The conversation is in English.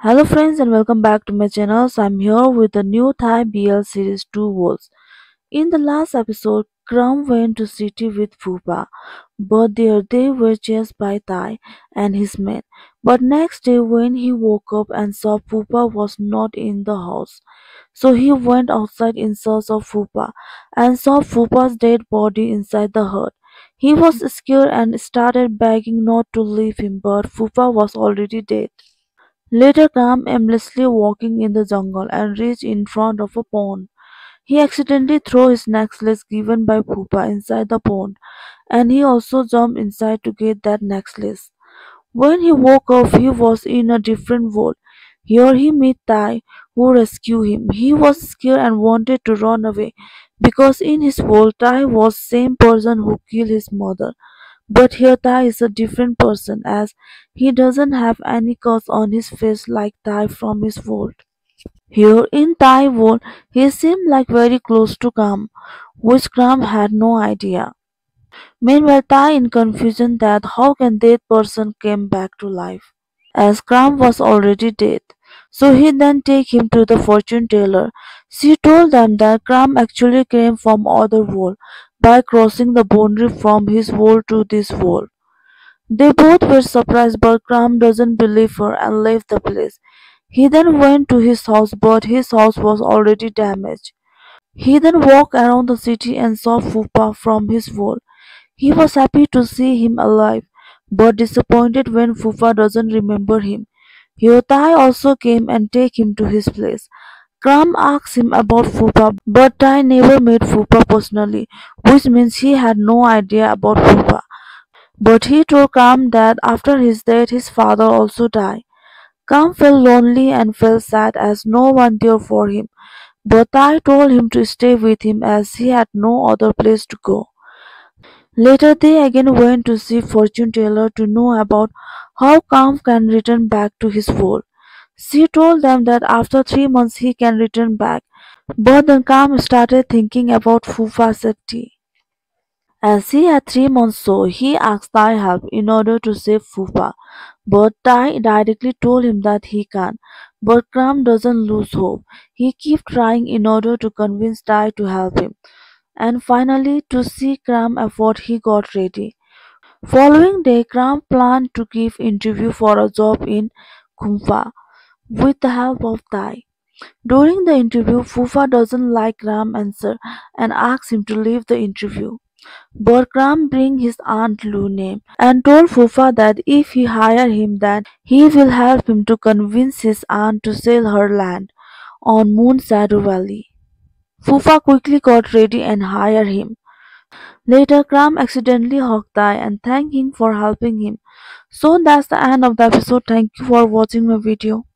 Hello friends and welcome back to my channel. So I'm here with the new Thai BL series 2 Worlds. In the last episode, Kram went to city with Fupa, but there they were chased by Thai and his men. But next day when he woke up and saw Fupa was not in the house, so he went outside in search of Fupa and saw Fupa's dead body inside the hut. He was scared and started begging not to leave him, but Fupa was already dead. Later Kram aimlessly walking in the jungle and reached in front of a pond. He accidentally threw his necklace given by Fupa inside the pond and he also jumped inside to get that necklace. When he woke up he was in a different world. Here he met Tai who rescued him. He was scared and wanted to run away because in his world Tai was same person who killed his mother. But Tai is a different person as he doesn't have any cuts on his face like Tai from his world. Here in Tai world, he seemed like very close to Kram, which Kram had no idea. Meanwhile, Tai in confusion that how can that person came back to life, as Kram was already dead. So he then take him to the fortune teller. She told them that Kram actually came from other world by crossing the boundary from his wall to this wall. They both were surprised but Kram doesn't believe her and left the place. He then went to his house but his house was already damaged. He then walked around the city and saw Fupa from his wall. He was happy to see him alive, but disappointed when Fupa doesn't remember him. Hyotai also came and take him to his place. Kram asked him about Fupa, but Tai never met Fupa personally, which means he had no idea about Fupa. But he told Kram that after his death his father also died. Kram felt lonely and felt sad as no one there for him. But I told him to stay with him as he had no other place to go. Later they again went to see fortune teller to know about how Kram can return back to his world. She told them that after three months he can return back, but then Kram started thinking about Fufa's safety. As he had three months so, he asked Tai help in order to save Fufa. But Tai directly told him that he can't. But Kram doesn't lose hope. He keeps trying in order to convince Tai to help him. And finally, to see Kram effort, he got ready. Following day, Kram planned to give interview for a job in Kumpha with the help of Tai. During the interview, Fufa doesn't like Kram answer and asks him to leave the interview. Bertram bring his aunt Lu name and told Fufa that if he hire him then he will help him to convince his aunt to sell her land on Moon Shadow Valley. Fufa quickly got ready and hired him. Later, Kram accidentally hugged Tai and thanked him for helping him. So that's the end of the episode. Thank you for watching my video.